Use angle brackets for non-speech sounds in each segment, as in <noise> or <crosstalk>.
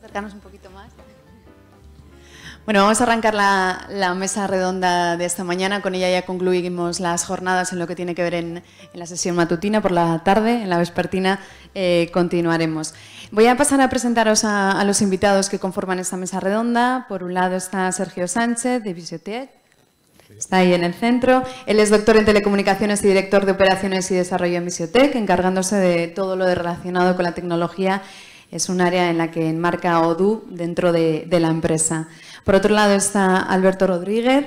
acercarnos un poquito más. Bueno, vamos a arrancar la, mesa redonda de esta mañana. Con ella ya concluimos las jornadas en lo que tiene que ver en, la sesión matutina. Por la tarde, en la vespertina, eh, continuaremos. Voy a pasar a presentaros a, los invitados que conforman esta mesa redonda. Por un lado está Sergio Sánchez, de Visiotech. Está ahí en el centro. Él es doctor en telecomunicaciones y director de operaciones y desarrollo en Visiotech, encargándose de todo lo relacionado con la tecnología. Es un área en la que enmarca ODU dentro de la empresa. Por otro lado está Alberto Rodríguez,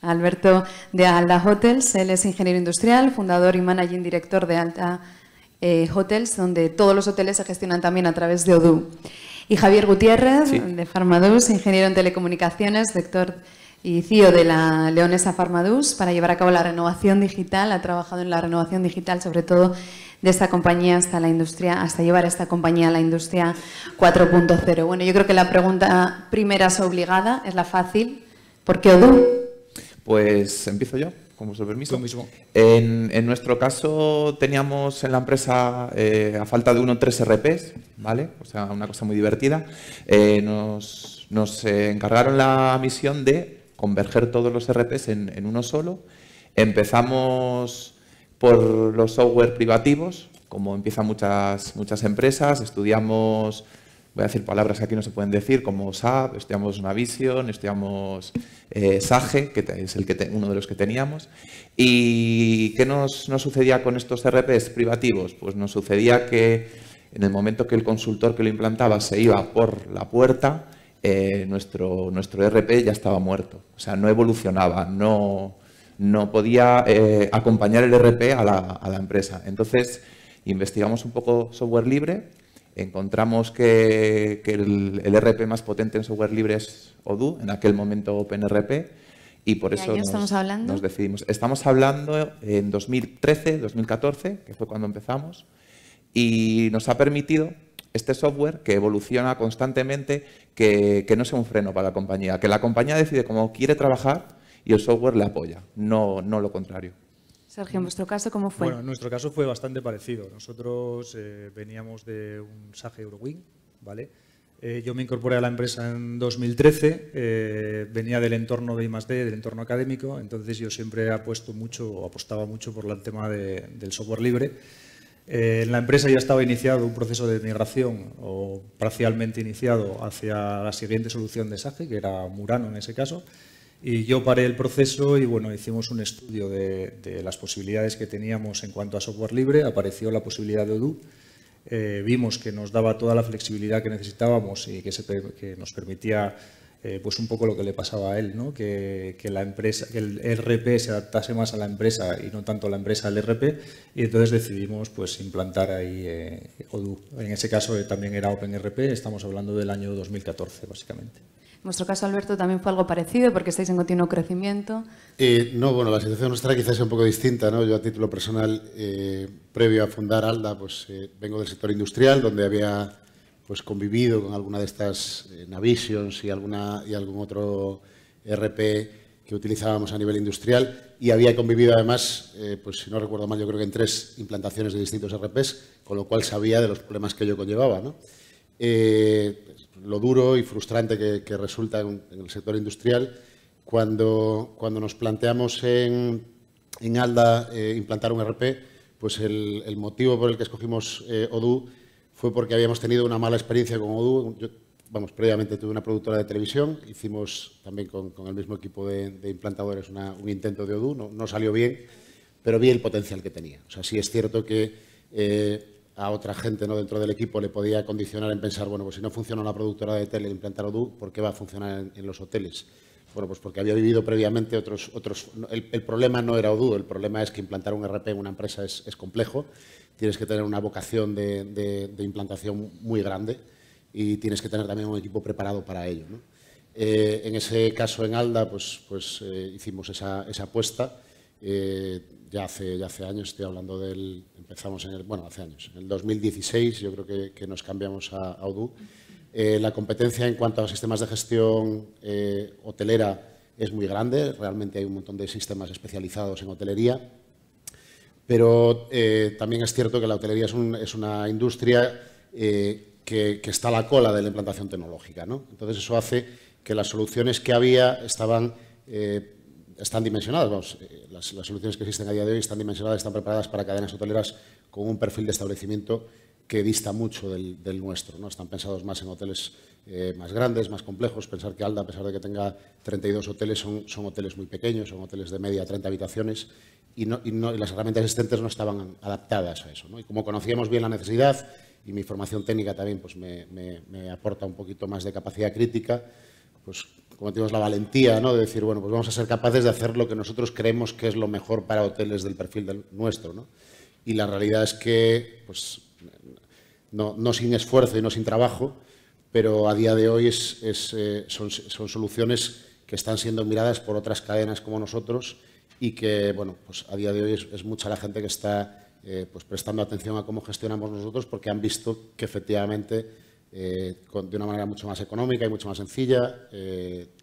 Alberto de Alta Hotels. Él es ingeniero industrial, fundador y managing director de Alta eh, Hotels, donde todos los hoteles se gestionan también a través de Odoo. Y Javier Gutiérrez, de Farmadus, ingeniero en telecomunicaciones, director y CEO de la Leonesa Farmadus, para llevar a cabo la renovación digital. Ha trabajado en la renovación digital, sobre todo de esta compañía hasta la industria, hasta llevar esta compañía a la industria 4.0. Bueno, yo creo que la pregunta primera es obligada, es la fácil. ¿Por qué Odoo? Pues empiezo yo, con vuestro permiso. mismo. En, nuestro caso teníamos en la empresa, eh, a falta de uno, tres RPs, ¿vale? O sea, una cosa muy divertida. Eh, nos, nos encargaron la misión de converger todos los RPs en, en uno solo. Empezamos por los software privativos, como empiezan muchas, muchas empresas, estudiamos, voy a decir palabras que aquí no se pueden decir, como SAP, estudiamos Navision, estudiamos eh, SAGE, que es el que uno de los que teníamos. ¿Y qué nos, nos, sucedía con estos RPs privativos? Pues nos sucedía que en el momento que el consultor que lo implantaba se iba por la puerta, eh, nuestro, nuestro RP ya estaba muerto. O sea, no evolucionaba, no, no podía eh, acompañar el RP a la, empresa. Entonces, investigamos un poco software libre, encontramos que, el, RP más potente en software libre es Odoo, en aquel momento OpenRP, y por eso nos, estamos hablando? nos decidimos. Estamos hablando en 2013, 2014, que fue cuando empezamos, y nos ha permitido este software que evoluciona constantemente, que, que no sea un freno para la compañía, que la compañía decide cómo quiere trabajar y el software le apoya, no, no lo contrario. Sergio, en vuestro caso, ¿cómo fue? Bueno, en nuestro caso fue bastante parecido. Nosotros eh, veníamos de un SAGE Eurowing, ¿vale? Eh, yo me incorporé a la empresa en 2013, eh, venía del entorno de I+.D., del entorno académico, entonces yo siempre apuesto mucho, o apostaba mucho por el tema del software libre. en la empresa ya estaba iniciado un proceso de migración, o parcialmente iniciado, hacia la siguiente solución de SAGE, que era Murano en ese caso, y yo paré el proceso y bueno, hicimos un estudio de, las posibilidades que teníamos en cuanto a software libre. Apareció la posibilidad de Odoo. Eh, vimos que nos daba toda la flexibilidad que necesitábamos y que, que nos permitía eh, pues un poco lo que le pasaba a él, ¿no? que, la empresa, que el RP se adaptase más a la empresa y no tanto la empresa al RP. Y entonces decidimos pues, implantar ahí eh, Odoo. En ese caso también era OpenRP, estamos hablando del año 2014 básicamente. En caso, Alberto, también fue algo parecido porque estáis en continuo crecimiento. Eh, no, bueno, la situación nuestra quizás sea un poco distinta. ¿no? Yo a título personal, eh, previo a fundar ALDA, pues eh, vengo del sector industrial, donde había pues, convivido con alguna de estas Navisions y, alguna, y algún otro RP que utilizábamos a nivel industrial y había convivido además, pues si no recuerdo mal, yo creo que en tres implantaciones de distintos RPs, con lo cual sabía de los problemas que yo conllevaba. ¿no? Lo duro y frustrante que, resulta en, el sector industrial cuando, cuando nos planteamos en, en ALDA eh, implantar un RP, pues el, motivo por el que escogimos eh, Odoo fue porque habíamos tenido una mala experiencia con Odoo. Vamos, previamente tuve una productora de televisión, hicimos también con, el mismo equipo de, implantadores un intento de Odoo, no, no, salió bien, pero vi el potencial que tenía. O sea, sí es cierto que eh, a otra gente ¿no? dentro del equipo le podía condicionar en pensar, bueno, pues si no funciona una productora de tele implantar Odoo, ¿por qué va a funcionar en, los hoteles? Bueno, pues porque había vivido previamente otros... otros el, problema no era Odoo, el problema es que implantar un RP en una empresa es, complejo, tienes que tener una vocación de, implantación muy grande y tienes que tener también un equipo preparado para ello. Eh, en ese caso, en ALDA, pues, pues eh, hicimos esa, apuesta. Eh, ya hace, ya hace años, estoy hablando del, empezamos en el, bueno, hace años, en el 2016 yo creo que, nos cambiamos a, a eh, la competencia en cuanto a sistemas de gestión eh, hotelera es muy grande, realmente hay un montón de sistemas especializados en hotelería, pero también es cierto que la hotelería es, una industria que que, está a la cola de la implantación tecnológica. ¿no? Entonces, eso hace que las soluciones que había estaban, están dimensionadas. Vamos, eh, las, soluciones que existen a día de hoy están dimensionadas, están preparadas para cadenas hoteleras con un perfil de establecimiento que dista mucho del, nuestro. ¿no? Están pensados más en hoteles eh, más grandes, más complejos. Pensar que Alda, a pesar de que tenga 32 hoteles, son, son hoteles muy pequeños, son hoteles de media 30 habitaciones y, no, las herramientas existentes no estaban adaptadas a eso. Y como conocíamos bien la necesidad y mi formación técnica también pues me, me, aporta un poquito más de capacidad crítica, pues como tenemos la valentía ¿no? de decir, bueno, pues vamos a ser capaces de hacer lo que nosotros creemos que es lo mejor para hoteles del perfil nuestro. ¿no? Y la realidad es que pues, no, sin esfuerzo y no sin trabajo, pero a día de hoy es, eh, son, soluciones que están siendo miradas por otras cadenas como nosotros y que, bueno, pues a día de hoy es, mucha la gente que está eh, pues prestando atención a cómo gestionamos nosotros porque han visto que efectivamente eh, de una manera mucho más económica y mucho más sencilla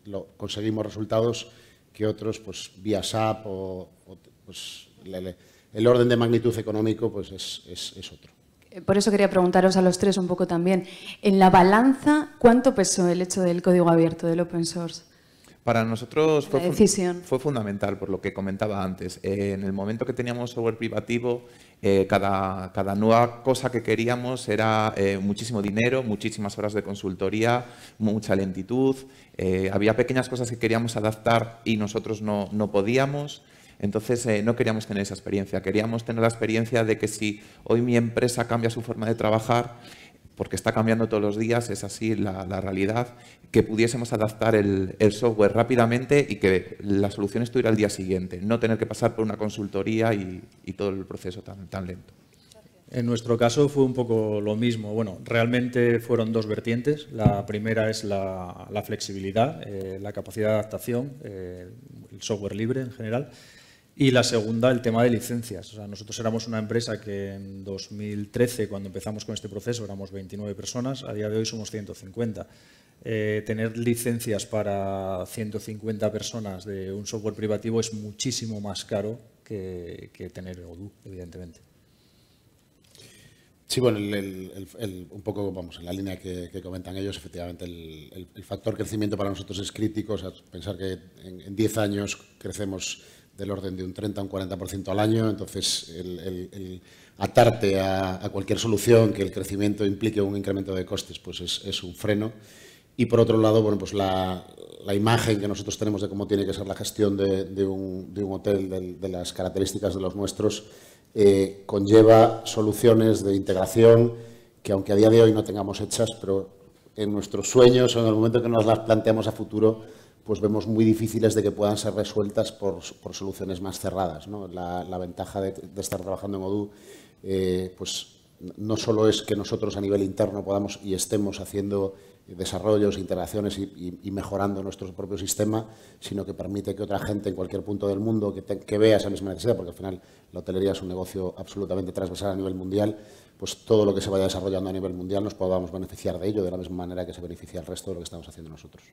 lo, conseguimos resultados que otros, pues vía SAP o, pues, el orden de magnitud económico pues es otro. Eh, por eso quería preguntaros a los tres un poco también. En la balanza, ¿cuánto pesó el hecho del código abierto, del open source? Para nosotros fue, fue, fundamental, por lo que comentaba antes. Eh, en el momento que teníamos software privativo, eh, cada, cada, nueva cosa que queríamos era muchísimo dinero, muchísimas horas de consultoría, mucha lentitud. había pequeñas cosas que queríamos adaptar y nosotros no, no podíamos. Entonces eh, no queríamos tener esa experiencia, queríamos tener la experiencia de que si hoy mi empresa cambia su forma de trabajar, porque está cambiando todos los días, es así la, realidad, que pudiésemos adaptar el, software rápidamente y que la solución estuviera al día siguiente, no tener que pasar por una consultoría y, todo el proceso tan, lento. En nuestro caso fue un poco lo mismo. Bueno, realmente fueron dos vertientes. La primera es la, flexibilidad, eh, la capacidad de adaptación, eh, el software libre en general. Y la segunda, el tema de licencias. O sea, nosotros éramos una empresa que en 2013, cuando empezamos con este proceso, éramos 29 personas, a día de hoy somos 150. Eh, tener licencias para 150 personas de un software privativo es muchísimo más caro que, tener Odoo, evidentemente. Sí, bueno, un poco vamos en la línea que, comentan ellos, efectivamente el, factor crecimiento para nosotros es crítico. O sea, pensar que en 10 años crecemos del orden de un 30 a un 40% al año, entonces el, atarte a, cualquier solución que el crecimiento implique un incremento de costes, pues es, un freno. Y por otro lado, bueno, pues la, imagen que nosotros tenemos de cómo tiene que ser la gestión de, un, hotel, de, las características de los nuestros, eh, conlleva soluciones de integración que aunque a día de hoy no tengamos hechas, pero en nuestros sueños o en el momento que nos las planteamos a futuro, pues vemos muy difíciles de que puedan ser resueltas por, soluciones más cerradas. La, ventaja de, estar trabajando en Odoo, eh, pues no solo es que nosotros a nivel interno podamos y estemos haciendo desarrollos, integraciones y, mejorando nuestro propio sistema, sino que permite que otra gente en cualquier punto del mundo que, que, vea esa misma necesidad, porque al final la hotelería es un negocio absolutamente transversal a nivel mundial, pues todo lo que se vaya desarrollando a nivel mundial nos podamos beneficiar de ello de la misma manera que se beneficia el resto de lo que estamos haciendo nosotros.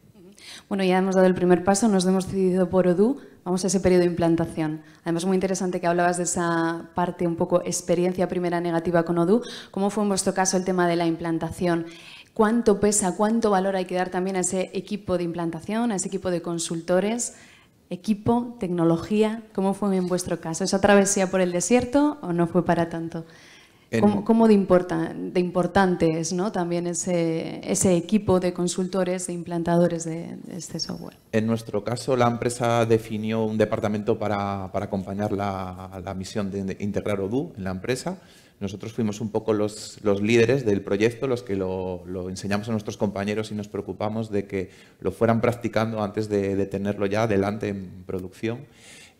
Bueno, ya hemos dado el primer paso, nos hemos decidido por Odoo, vamos a ese periodo de implantación. Además, muy interesante que hablabas de esa parte un poco experiencia primera negativa con Odoo. ¿Cómo fue en vuestro caso el tema de la implantación? ¿Cuánto pesa, cuánto valor hay que dar también a ese equipo de implantación, a ese equipo de consultores? Equipo, tecnología, ¿cómo fue en vuestro caso? ¿Esa travesía por el desierto o no fue para tanto? ¿Cómo, de, de, importante es ¿no? también ese, ese, equipo de consultores, de implantadores de, este software? En nuestro caso, la empresa definió un departamento para, para acompañar la, la, misión de integrar Odoo en la empresa. Nosotros fuimos un poco los, los líderes del proyecto, los que lo, lo, enseñamos a nuestros compañeros y nos preocupamos de que lo fueran practicando antes de, de tenerlo ya adelante en producción.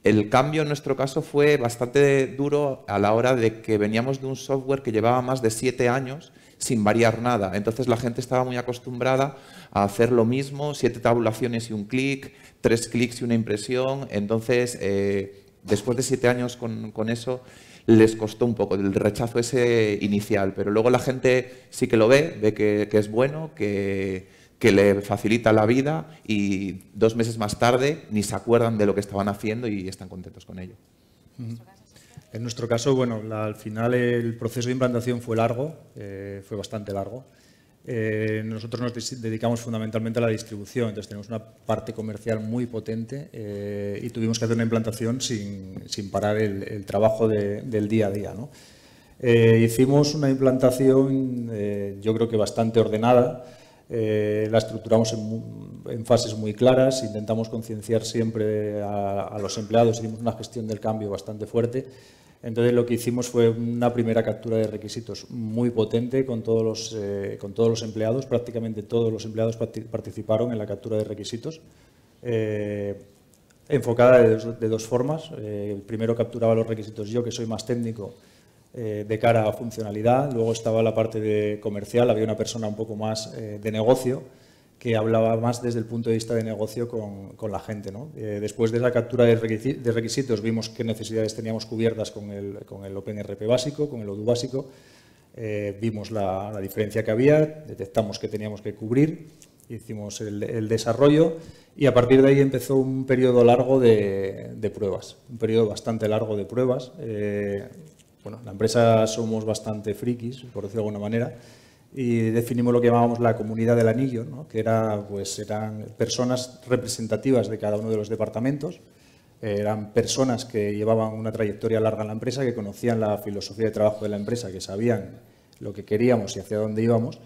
El cambio en nuestro caso fue bastante duro a la hora de que veníamos de un software que llevaba más de siete años sin variar nada. Entonces la gente estaba muy acostumbrada a hacer lo mismo, siete tabulaciones y un clic, tres clics y una impresión. Entonces, eh, después de siete años con, eso, les costó un poco el rechazo ese inicial. Pero luego la gente sí que lo ve, ve que es bueno, que que le facilita la vida y dos meses más tarde ni se acuerdan de lo que estaban haciendo y están contentos con ello. En nuestro caso, bueno, al final el proceso de implantación fue largo, eh, fue bastante largo. Eh, nosotros nos dedicamos fundamentalmente a la distribución, entonces tenemos una parte comercial muy potente eh, y tuvimos que hacer una implantación sin, sin parar el, trabajo del día a día. ¿no? Eh, hicimos una implantación, yo creo que bastante ordenada, la estructuramos en, fases muy claras, intentamos concienciar siempre a, los empleados, hicimos una gestión del cambio bastante fuerte entonces lo que hicimos fue una primera captura de requisitos muy potente con todos los, eh, con todos los empleados, prácticamente todos los empleados participaron en la captura de requisitos, eh, enfocada de dos, formas. Eh, primero capturaba los requisitos yo, que soy más técnico, de cara a funcionalidad, luego estaba la parte de comercial, había una persona un poco más de negocio, que hablaba más desde el punto de vista de negocio con, la gente. Eh, después de la captura de requisitos vimos qué necesidades teníamos cubiertas con el, con el OpenRP básico, con el Odoo básico, eh, vimos la, diferencia que había, detectamos que teníamos que cubrir, hicimos el, desarrollo y a partir de ahí empezó un periodo largo de, pruebas, un periodo bastante largo de pruebas. Eh, bueno, la empresa somos bastante frikis, por decirlo de alguna manera, y definimos lo que llamábamos la comunidad del anillo, que era, pues, eran personas representativas de cada uno de los departamentos, eran personas que llevaban una trayectoria larga en la empresa, que conocían la filosofía de trabajo de la empresa, que sabían lo que queríamos y hacia dónde íbamos,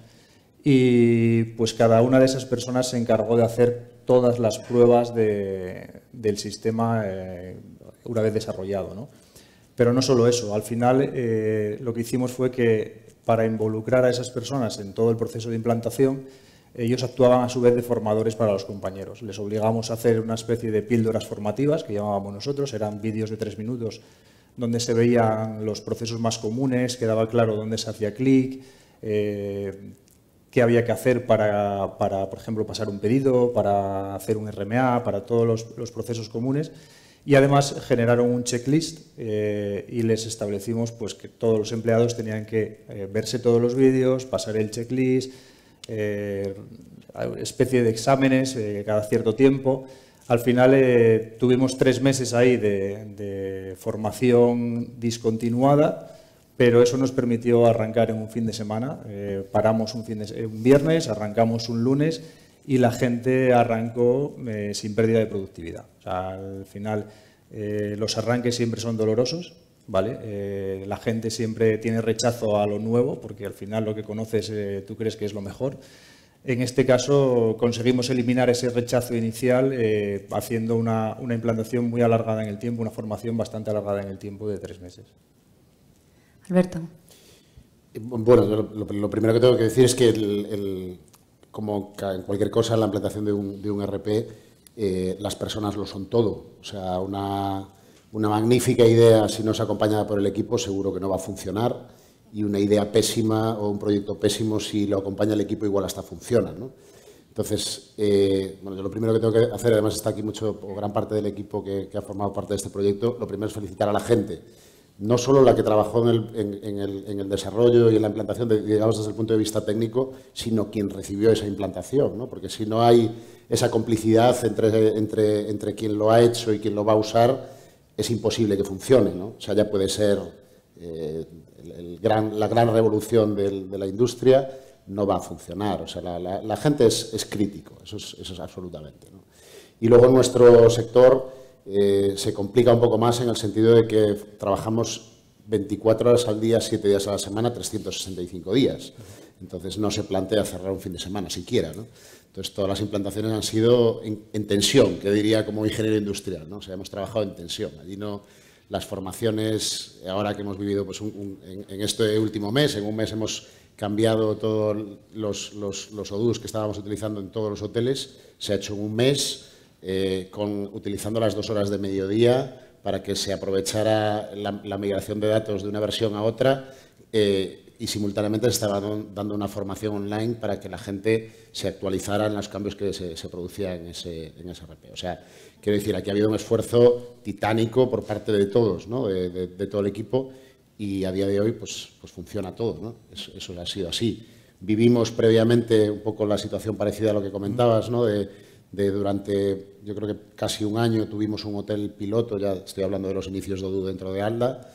y pues cada una de esas personas se encargó de hacer todas las pruebas del sistema eh, una vez desarrollado. ¿no? Pero no solo eso, al final eh, lo que hicimos fue que para involucrar a esas personas en todo el proceso de implantación, ellos actuaban a su vez de formadores para los compañeros. Les obligamos a hacer una especie de píldoras formativas, que llamábamos nosotros, eran vídeos de tres minutos donde se veían los procesos más comunes, quedaba claro dónde se hacía clic, eh, qué había que hacer para, por ejemplo, pasar un pedido, para hacer un RMA, para todos los procesos comunes. Y además generaron un checklist eh, y les establecimos pues, que todos los empleados tenían que eh, verse todos los vídeos, pasar el checklist, eh, especie de exámenes cada cierto tiempo. Al final tuvimos tres meses ahí de, formación discontinuada, pero eso nos permitió arrancar en un fin de semana. paramos un viernes, arrancamos un lunes y la gente arrancó eh, sin pérdida de productividad. al final, eh, los arranques siempre son dolorosos, ¿vale? Eh, la gente siempre tiene rechazo a lo nuevo, porque al final lo que conoces tú crees que es lo mejor. En este caso conseguimos eliminar ese rechazo inicial haciendo una, implantación muy alargada en el tiempo, una formación bastante alargada en el tiempo de tres meses. Alberto. Bueno, lo, primero que tengo que decir es que el, como en cualquier cosa, en la implantación de un, RP, eh, las personas lo son todo. O sea, una, una, magnífica idea, si no es acompañada por el equipo, seguro que no va a funcionar. Y una idea pésima o un proyecto pésimo, si lo acompaña el equipo, igual hasta funciona. Entonces, eh, bueno, lo primero que tengo que hacer, además está aquí mucho, o gran parte del equipo que ha formado parte de este proyecto, lo primero es felicitar a la gente no solo la que trabajó en el, desarrollo y en la implantación, digamos desde el punto de vista técnico, sino quien recibió esa implantación, ¿no? porque si no hay esa complicidad entre, entre, entre, quien lo ha hecho y quien lo va a usar, es imposible que funcione. ¿no? O sea, ya puede ser eh, la gran revolución de la industria, no va a funcionar. O sea, la, gente es, crítico, eso es, eso es absolutamente. Y luego en nuestro sector eh, se complica un poco más en el sentido de que trabajamos 24 horas al día, 7 días a la semana, 365 días. Entonces no se plantea cerrar un fin de semana siquiera. Entonces todas las implantaciones han sido en, tensión, que diría como ingeniero industrial. ¿no? O sea, hemos trabajado en tensión. Allí no las formaciones, ahora que hemos vivido pues, en, este último mes, en un mes hemos cambiado todos los, los, los ODUs que estábamos utilizando en todos los hoteles, se ha hecho en un mes eh, con, utilizando las dos horas de mediodía para que se aprovechara la, migración de datos de una versión a otra eh, y simultáneamente se estaba dando una formación online para que la gente se actualizara en los cambios que se, producían en ese, en RP. O sea, quiero decir, aquí ha habido un esfuerzo titánico por parte de todos, ¿no? de, todo el equipo, y a día de hoy pues, pues funciona todo. ¿no? Eso, ha sido así. Vivimos previamente un poco la situación parecida a lo que comentabas, ¿no? De durante, yo creo que casi un año tuvimos un hotel piloto, ya estoy hablando de los inicios de Odoo dentro de Alda,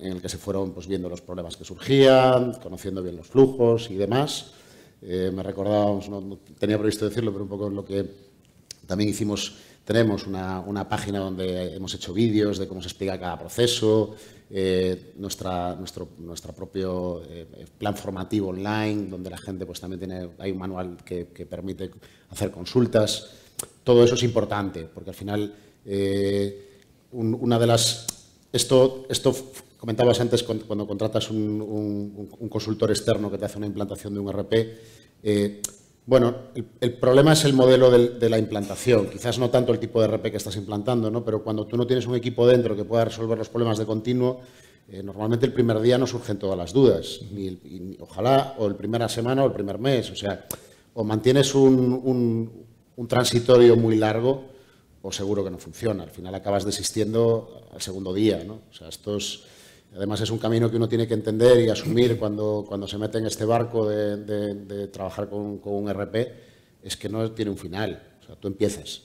en el que se fueron pues, viendo los problemas que surgían, conociendo bien los flujos y demás. eh, me recordábamos, no, tenía previsto decirlo, pero un poco lo que también hicimos, tenemos una, página donde hemos hecho vídeos de cómo se explica cada proceso, eh, nuestra, nuestro nuestra propio eh, plan formativo online, donde la gente pues también tiene, hay un manual que, permite hacer consultas. Todo eso es importante, porque al final una de las... Esto, esto Comentabas antes cuando, contratas un, consultor externo que te hace una implantación de un RP. Eh, bueno, el, problema es el modelo de, la implantación. Quizás no tanto el tipo de RP que estás implantando, ¿no? pero cuando tú no tienes un equipo dentro que pueda resolver los problemas de continuo, eh, normalmente el primer día no surgen todas las dudas. ojalá, o el primera semana o el primer mes. O sea, o mantienes un, un transitorio muy largo o seguro que no funciona. Al final acabas desistiendo al segundo día. ¿no? O sea, esto es Además es un camino que uno tiene que entender y asumir cuando, cuando se mete en este barco de, trabajar con, un RP, es que no tiene un final. O sea, tú empiezas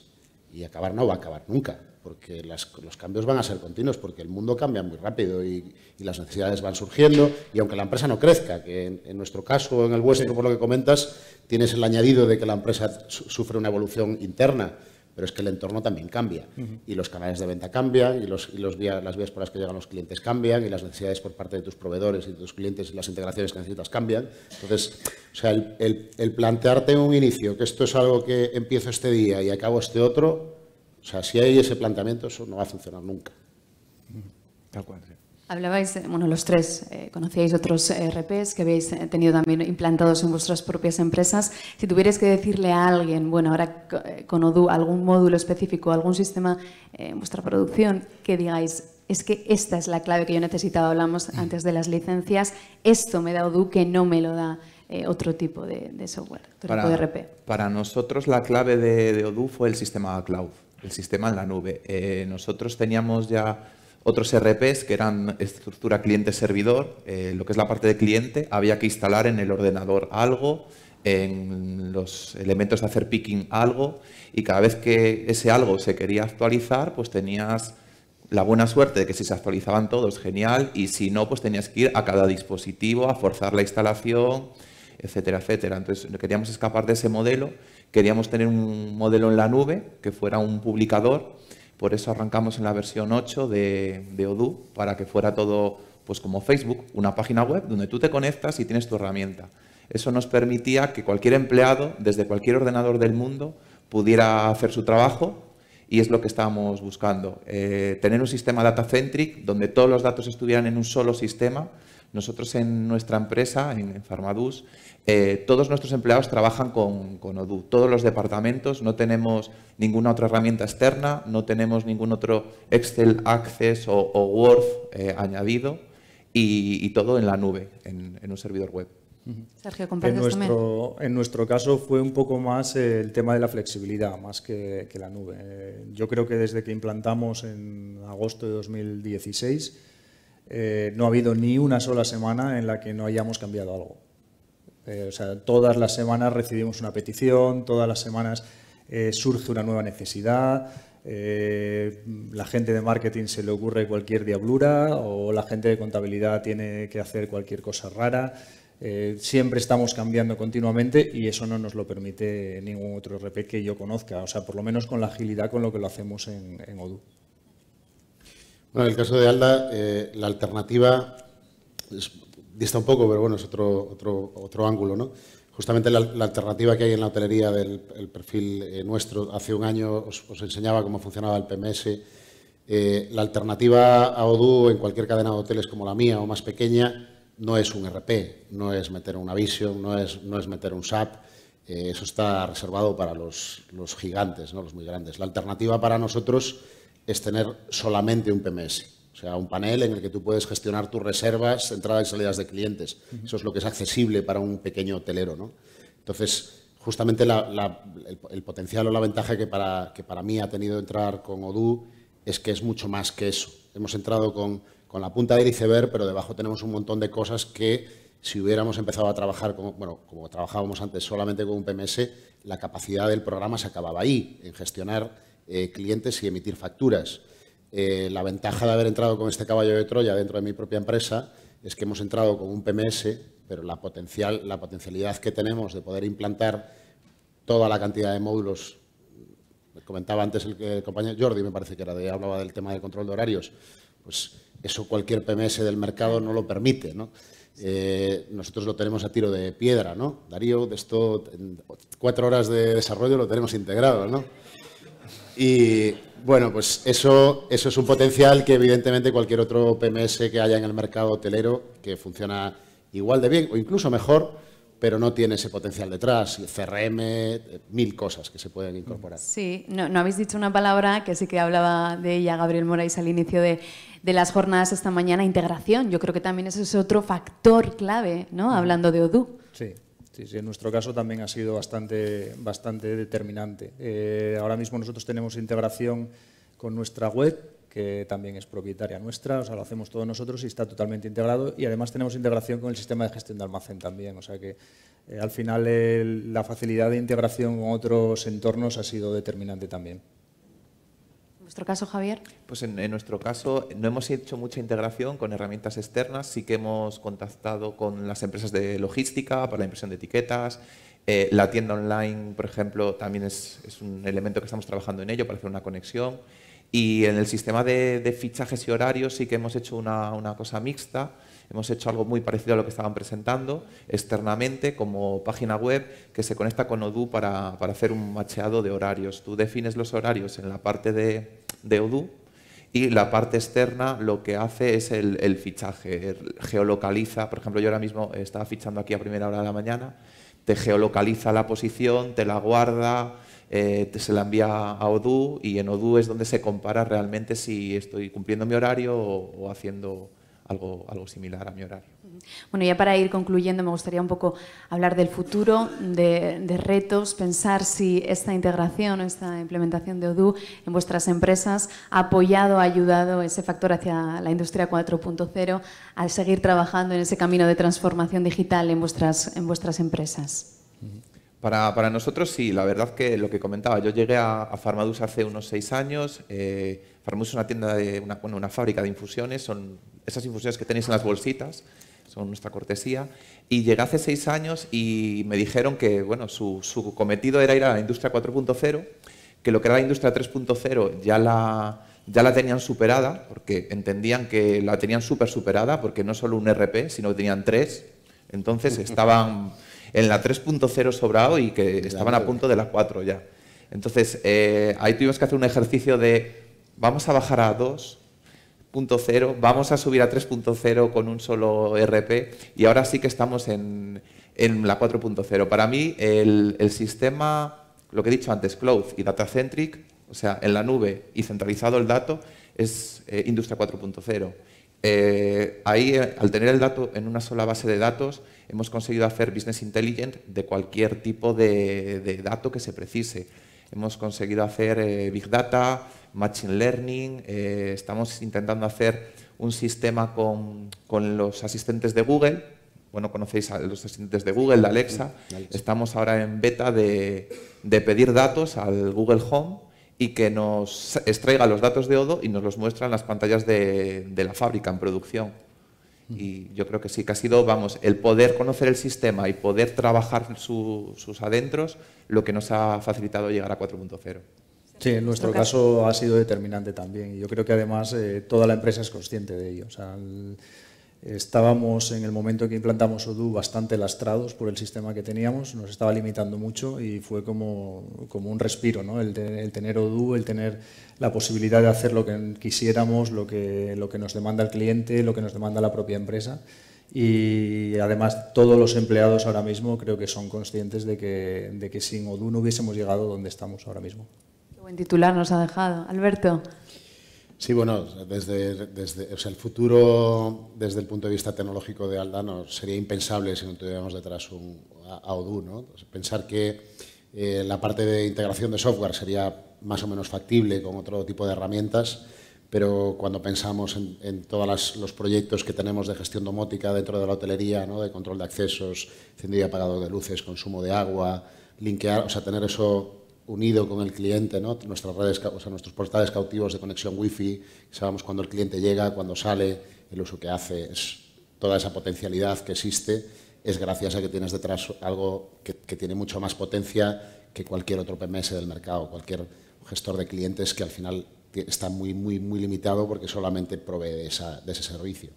y acabar no va a acabar nunca, porque los cambios van a ser continuos, porque el mundo cambia muy rápido y, las necesidades van surgiendo, y aunque la empresa no crezca, que en, nuestro caso o en el vuestro, por lo que comentas, tienes el añadido de que la empresa sufre una evolución interna, pero es que el entorno también cambia y los canales de venta cambian y, los, las vías por las que llegan los clientes cambian y las necesidades por parte de tus proveedores y de tus clientes y las integraciones que necesitas cambian. Entonces, o sea, el, plantearte en un inicio que esto es algo que empiezo este día y acabo este otro, o sea, si hay ese planteamiento, eso no va a funcionar nunca. Tal cual, Hablabais, bueno, los tres eh, conocíais otros RPs que habéis eh, tenido también implantados en vuestras propias empresas. Si tuvierais que decirle a alguien, bueno, ahora eh, con Odoo, algún módulo específico, algún sistema en vuestra producción, que digáis, es que esta es la clave que yo necesitaba, hablamos antes de las licencias, esto me da Odoo que no me lo da otro tipo de, software, otro para, tipo de RP. Para nosotros la clave de, de, Odoo fue el sistema cloud, el sistema en la nube. nosotros teníamos ya otros RPs que eran estructura cliente-servidor, eh, lo que es la parte de cliente, había que instalar en el ordenador algo, en los elementos de hacer picking algo, y cada vez que ese algo se quería actualizar, pues tenías la buena suerte de que si se actualizaban todos, genial, y si no, pues tenías que ir a cada dispositivo a forzar la instalación, etcétera, etcétera. Entonces queríamos escapar de ese modelo, queríamos tener un modelo en la nube que fuera un publicador por eso arrancamos en la versión 8 de, de Odoo, para que fuera todo pues como Facebook, una página web donde tú te conectas y tienes tu herramienta. Eso nos permitía que cualquier empleado, desde cualquier ordenador del mundo, pudiera hacer su trabajo y es lo que estábamos buscando. Eh, tener un sistema data-centric donde todos los datos estuvieran en un solo sistema. Nosotros en nuestra empresa, en Farmadus, eh, todos nuestros empleados trabajan con, con, Odoo, todos los departamentos, no tenemos ninguna otra herramienta externa, no tenemos ningún otro Excel Access o, Word eh, añadido y, todo en la nube, en, un servidor web. Sergio, en nuestro, en nuestro caso fue un poco más el tema de la flexibilidad, más que, que la nube. Eh, yo creo que desde que implantamos en agosto de 2016 no ha habido ni una sola semana en la que no hayamos cambiado algo. Eh, o sea, todas las semanas recibimos una petición, todas las semanas eh, surge una nueva necesidad, eh, la gente de marketing se le ocurre cualquier diablura o la gente de contabilidad tiene que hacer cualquier cosa rara. siempre estamos cambiando continuamente y eso no nos lo permite ningún otro RP que yo conozca, o sea, por lo menos con la agilidad con lo que lo hacemos en, en Odoo. Bueno, en el caso de Alda, la alternativa es dista un poco, pero bueno, es otro, otro, otro ángulo, ¿no? Justamente la, alternativa que hay en la hotelería del perfil eh, nuestro, hace un año os, enseñaba cómo funcionaba el PMS. Eh, la alternativa a Odoo en cualquier cadena de hoteles como la mía o más pequeña no es un RP, no es meter una Vision, no es, no es meter un SAP. Eh, eso está reservado para los, los gigantes, ¿no? los muy grandes. La alternativa para nosotros es tener solamente un PMS. O sea, un panel en el que tú puedes gestionar tus reservas, entradas y salidas de clientes. Eso es lo que es accesible para un pequeño hotelero. ¿no? Entonces, justamente el, potencial o la ventaja que para, que para mí ha tenido entrar con Odoo es que es mucho más que eso. Hemos entrado con, con la punta del iceberg, pero debajo tenemos un montón de cosas que si hubiéramos empezado a trabajar, como, bueno, como trabajábamos antes solamente con un PMS, la capacidad del programa se acababa ahí, en gestionar eh, clientes y emitir facturas. Eh, la ventaja de haber entrado con este caballo de Troya dentro de mi propia empresa es que hemos entrado con un PMS pero la, potencial, la potencialidad que tenemos de poder implantar toda la cantidad de módulos, comentaba antes el, compañero Jordi, me parece que era de, hablaba del tema del control de horarios, pues eso cualquier PMS del mercado no lo permite, ¿no? Eh, nosotros lo tenemos a tiro de piedra, ¿no? Darío, de esto, en cuatro horas de desarrollo lo tenemos integrado, ¿no? Y bueno, pues eso, eso es un potencial que evidentemente cualquier otro PMS que haya en el mercado hotelero que funciona igual de bien o incluso mejor, pero no tiene ese potencial detrás, CRM, mil cosas que se pueden incorporar. Sí, no, no habéis dicho una palabra que sí que hablaba de ella Gabriel Moraes al inicio de, de, las jornadas esta mañana, integración. Yo creo que también ese es otro factor clave, ¿no? Hablando de Odoo. Sí. Sí, en nuestro caso también ha sido bastante, bastante determinante. Eh, ahora mismo nosotros tenemos integración con nuestra web, que también es propietaria nuestra, o sea, lo hacemos todos nosotros y está totalmente integrado. Y además tenemos integración con el sistema de gestión de almacén también, o sea que eh, al final la facilidad de integración con otros entornos ha sido determinante también. ¿En vuestro caso, Javier? Pues en, en, nuestro caso no hemos hecho mucha integración con herramientas externas, sí que hemos contactado con las empresas de logística para la impresión de etiquetas, eh, la tienda online, por ejemplo, también es, es, un elemento que estamos trabajando en ello para hacer una conexión. Y en el sistema de, fichajes y horarios sí que hemos hecho una, cosa mixta. Hemos hecho algo muy parecido a lo que estaban presentando externamente como página web que se conecta con Odoo para, hacer un macheado de horarios. Tú defines los horarios en la parte de, de Odoo y la parte externa lo que hace es el, fichaje, geolocaliza, por ejemplo yo ahora mismo estaba fichando aquí a primera hora de la mañana, te geolocaliza la posición, te la guarda, eh, se la envía a Odoo y en Odoo es donde se compara realmente si estoy cumpliendo mi horario o, haciendo algo, algo similar a mi horario. Bueno, ya para ir concluyendo, me gustaría un poco hablar del futuro, de, retos, pensar si esta integración, esta implementación de Odoo en vuestras empresas ha apoyado, ha ayudado ese factor hacia la industria 4.0 a seguir trabajando en ese camino de transformación digital en vuestras, en vuestras empresas. Para, nosotros sí, la verdad que lo que comentaba, yo llegué a, a Farmadus hace unos seis años, eh, Farmadus es una tienda, de una, bueno, una fábrica de infusiones, son esas infusiones que tenéis en las bolsitas, son nuestra cortesía, y llegué hace seis años y me dijeron que bueno, su, su cometido era ir a la industria 4.0, que lo que era la industria 3.0 ya la, ya la tenían superada, porque entendían que la tenían súper superada, porque no solo un RP, sino que tenían tres, entonces <laughs> estaban en la 3.0 sobrado y que estaban a punto de la 4 ya. Entonces, eh, ahí tuvimos que hacer un ejercicio de vamos a bajar a 2.0, vamos a subir a 3.0 con un solo RP y ahora sí que estamos en, la 4.0. Para mí, el, sistema, lo que he dicho antes, cloud y data centric, o sea, en la nube y centralizado el dato, es eh, industria 4.0. Eh, ahí, al tener el dato en una sola base de datos, hemos conseguido hacer business intelligent de cualquier tipo de, dato que se precise. Hemos conseguido hacer eh, big data, machine learning, eh, estamos intentando hacer un sistema con, los asistentes de Google. Bueno, conocéis a los asistentes de Google, de Alexa. Estamos ahora en beta de, pedir datos al Google Home y que nos extraiga los datos de Odo y nos los muestra en las pantallas de la fábrica en producción. Y yo creo que sí que ha sido, vamos, el poder conocer el sistema y poder trabajar sus adentros lo que nos ha facilitado llegar a 4.0. Sí, en nuestro caso ha sido determinante también y yo creo que además eh, toda la empresa es consciente de ello. O sea, estábamos en el momento que implantamos Odoo bastante lastrados por el sistema que teníamos, nos estaba limitando mucho y fue como, como un respiro, ¿no? el, el tener Odoo, el tener la posibilidad de hacer lo que quisiéramos, lo que, lo que nos demanda el cliente, lo que nos demanda la propia empresa. Y además todos los empleados ahora mismo creo que son conscientes de que, de que sin Odoo no hubiésemos llegado donde estamos ahora mismo. Buen titular nos ha dejado. Alberto. Sí, bueno, desde, desde el futuro desde el punto de vista tecnológico de Aldano sería impensable si no tuviéramos detrás un, a, Odoo. ¿no? Pensar que eh, la parte de integración de software sería más o menos factible con otro tipo de herramientas, pero cuando pensamos en, todos los proyectos que tenemos de gestión domótica dentro de la hotelería, ¿no? de control de accesos, encendido y apagado de luces, consumo de agua, linkear, o sea, tener eso unido con el cliente, ¿no? Nuestras redes, nuestros portales cautivos de conexión wifi, sabemos cuando el cliente llega, cuando sale, el uso que hace, toda esa potencialidad que existe es gracias a que tienes detrás algo que, tiene mucho más potencia que cualquier otro PMS del mercado, cualquier gestor de clientes que al final está muy, muy, muy limitado porque solamente provee de, ese servicio.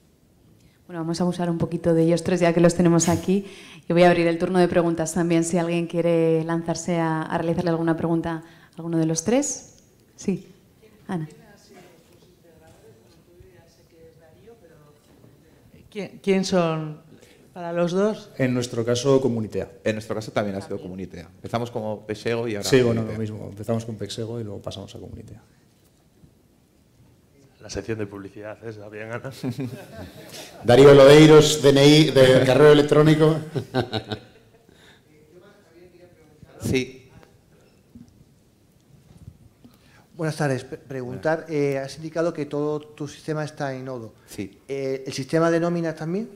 Bueno, vamos a usar un poquito de ellos tres ya que los tenemos aquí. Y voy a abrir el turno de preguntas también si alguien quiere lanzarse a, a realizarle alguna pregunta a alguno de los tres. Sí, Ana. ¿Quién son para los dos? En nuestro caso, Comunitea. En nuestro caso también ha sido Comunitea. Empezamos como Pexego y ahora. Sí, bueno, lo mismo. Empezamos con Pexego y luego pasamos a Comunitea. La sección de publicidad, esa, bien, Ana. <laughs> Darío Lodeiros, DNI, de carrero electrónico. <laughs> sí. Buenas tardes. Preguntar, eh, has indicado que todo tu sistema está en nodo. Sí. Eh, ¿El sistema de nóminas también?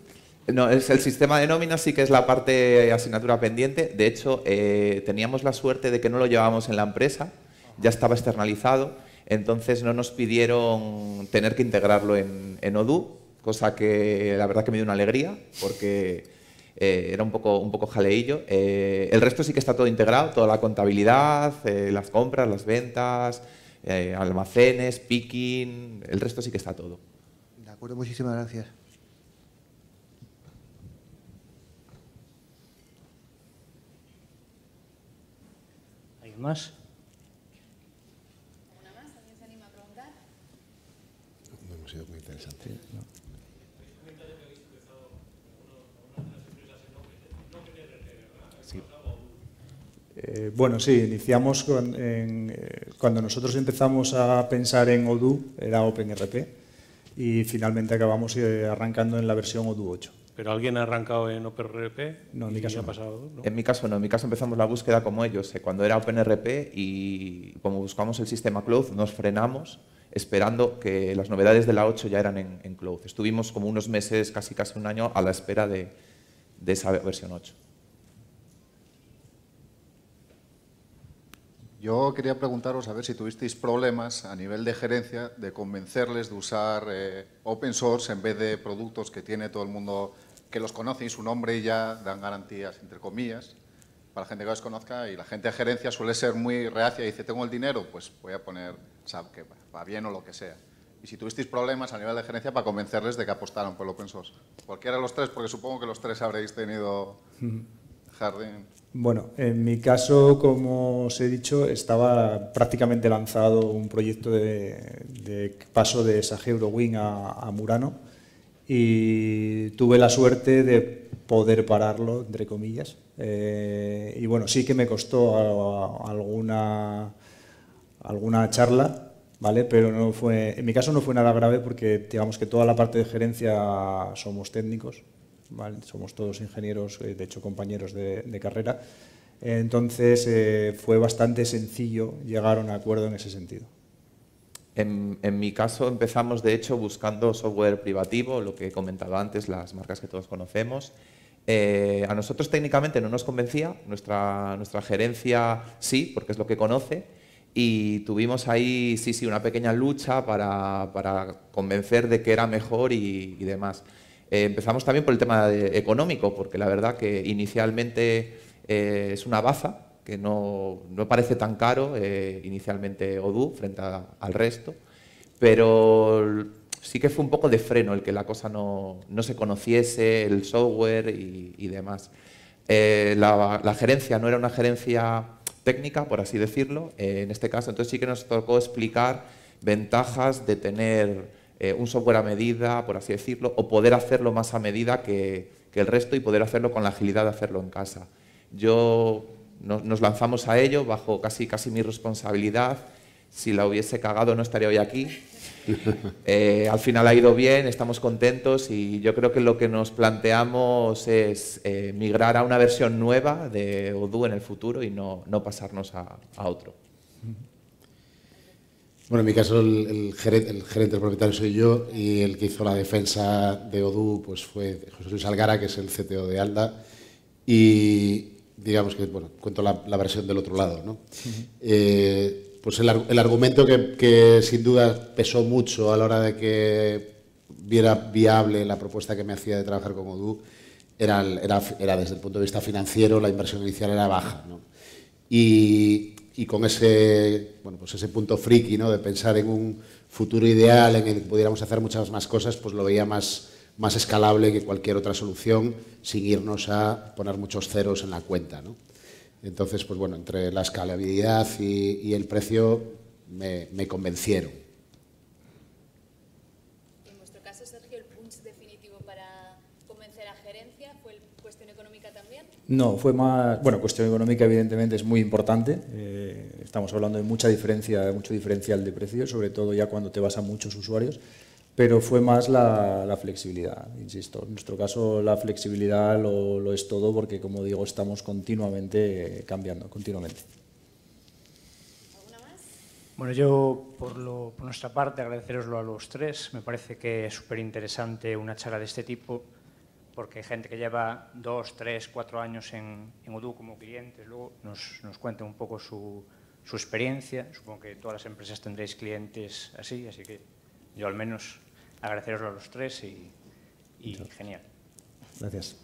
No, es el sistema de nóminas sí que es la parte asignatura pendiente. De hecho, eh, teníamos la suerte de que no lo llevábamos en la empresa, ya estaba externalizado, entonces no nos pidieron tener que integrarlo en, en Odoo, cosa que la verdad que me dio una alegría, porque era un poco, un poco jaleillo. el resto sí que está todo integrado, toda la contabilidad, las compras, las ventas, eh, almacenes, picking, el resto sí que está todo. De acuerdo, muchísimas gracias. ¿Hay más? ¿Alguna más? ¿Alguien se anima a preguntar? No hemos sido muy interesante. Eh, bueno, sí, iniciamos eh, cuando nosotros empezamos a pensar en Odoo, era OpenRP, y finalmente acabamos eh, arrancando en la versión Odoo 8. ¿Pero alguien ha arrancado en OpenRP? No, en mi caso no. Pasado, En mi caso no, en mi caso empezamos la búsqueda como ellos, cuando era OpenRP y como buscamos el sistema Cloud nos frenamos esperando que las novedades de la 8 ya eran en, Cloud. Estuvimos como unos meses, casi casi un año, a la espera de, de esa versión 8. Yo quería preguntaros a ver si tuvisteis problemas a nivel de gerencia de convencerles de usar eh, open source en vez de productos que tiene todo el mundo, que los conoce y su nombre y ya dan garantías, entre comillas, para la gente que los conozca. Y la gente de gerencia suele ser muy reacia y dice, tengo el dinero, pues voy a poner SAP, que va bien o lo que sea. Y si tuvisteis problemas a nivel de gerencia para convencerles de que apostaran por el open source. Cualquiera de los tres, porque supongo que los tres habréis tenido jardín. Bueno, en mi caso, como os he dicho, estaba prácticamente lanzado un proyecto de, paso de Sage Eurowing a, Murano y tuve la suerte de poder pararlo, entre comillas. Eh, y bueno, sí que me costó alguna, alguna charla, ¿vale? Pero no fue, en mi caso no fue nada grave porque digamos que toda la parte de gerencia somos técnicos, somos todos ingenieros, eh, de hecho compañeros de, carrera. Entonces eh, fue bastante sencillo llegar a un acuerdo en ese sentido. En, mi caso empezamos de hecho buscando software privativo, lo que he comentado antes, las marcas que todos conocemos. Eh, a nosotros técnicamente no nos convencía, nuestra, nuestra gerencia sí, porque es lo que conoce, y tuvimos ahí sí, sí, una pequeña lucha para, para convencer de que era mejor y, y demás. Eh, empezamos también por el tema económico, porque la verdad que inicialmente eh, es una baza, que no, parece tan caro eh, inicialmente Odoo frente al resto, pero sí que fue un poco de freno el que la cosa no, se conociese, el software y, demás. La, la, gerencia no era una gerencia técnica, por así decirlo, en este caso, entonces sí que nos tocó explicar ventajas de tener eh, un software a medida, por así decirlo, o poder hacerlo más a medida que, el resto y poder hacerlo con la agilidad de hacerlo en casa. Yo nos lanzamos a ello bajo casi, casi mi responsabilidad. Si la hubiese cagado no estaría hoy aquí. <laughs> Eh, al final ha ido bien, estamos contentos y yo creo que lo que nos planteamos es eh, migrar a una versión nueva de Odoo en el futuro y no, pasarnos a otro. Bueno, en mi caso el, gerente, el gerente propietario soy yo y el que hizo la defensa de Odoo pues fue José Luis Algara, que es el CTO de Alda. Y digamos que, bueno, cuento la, versión del otro lado. ¿no? Eh, pues el, argumento que, sin duda pesó mucho a la hora de que viera viable la propuesta que me hacía de trabajar con Odoo era, era, era, desde el punto de vista financiero, la inversión inicial era baja. ¿no? Y, y, con ese, bueno, pues ese punto friki ¿no? de pensar en un futuro ideal en el que pudiéramos hacer muchas más cosas, pues lo veía más, más escalable que cualquier otra solución sin irnos a poner muchos ceros en la cuenta. ¿no? Entonces, pues bueno, entre la escalabilidad y, y el precio me, me convencieron. En vuestro caso, Sergio, el punch definitivo para convencer a gerencia fue el cuestión económica también. No, fue más, bueno, cuestión económica evidentemente es muy importante. Eh, estamos hablando de mucha diferencia, mucho diferencial de precios, sobre todo ya cuando te vas a muchos usuarios pero fue más la, la, flexibilidad, insisto. En nuestro caso la flexibilidad lo, lo, es todo porque, como digo, estamos continuamente cambiando, continuamente. ¿Alguna más? Bueno, yo por, lo, por nuestra parte agradeceroslo a los tres. Me parece que es súper interesante una charla de este tipo porque hay gente que lleva dos, tres, cuatro años en, en Odoo como clientes, luego nos, nos cuenta un poco su, su experiencia. Supongo que todas las empresas tendréis clientes así, así que yo al menos agradeceros a los tres y, y genial. Gracias.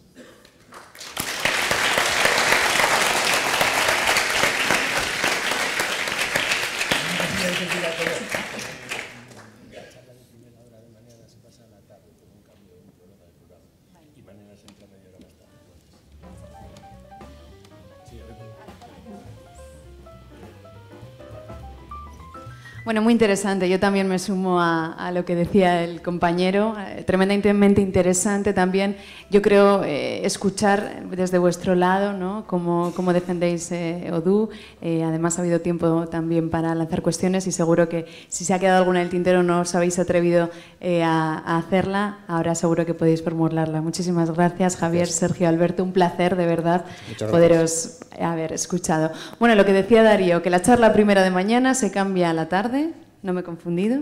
Bueno, muy interesante. Yo también me sumo a, a lo que decía el compañero. Eh, tremendamente interesante también, yo creo, eh, escuchar desde vuestro lado ¿no? cómo, cómo defendéis eh, Odoo. Eh, además, ha habido tiempo también para lanzar cuestiones y seguro que si se ha quedado alguna en el tintero no os habéis atrevido eh, a, a, hacerla. Ahora seguro que podéis formularla. Muchísimas gracias, Javier, gracias. Sergio, Alberto. Un placer, de verdad, poderos haber escuchado. Bueno, lo que decía Darío, que la charla primera de mañana se cambia a la tarde. ¿No me he confundido?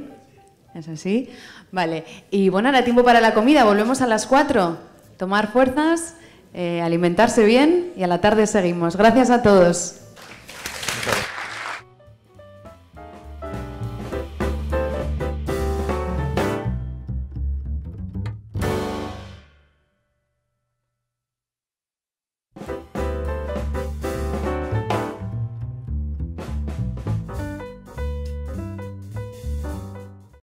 ¿Es así? Vale. Y bueno, ahora tiempo para la comida. Volvemos a las 4. Tomar fuerzas, eh, alimentarse bien y a la tarde seguimos. Gracias a todos.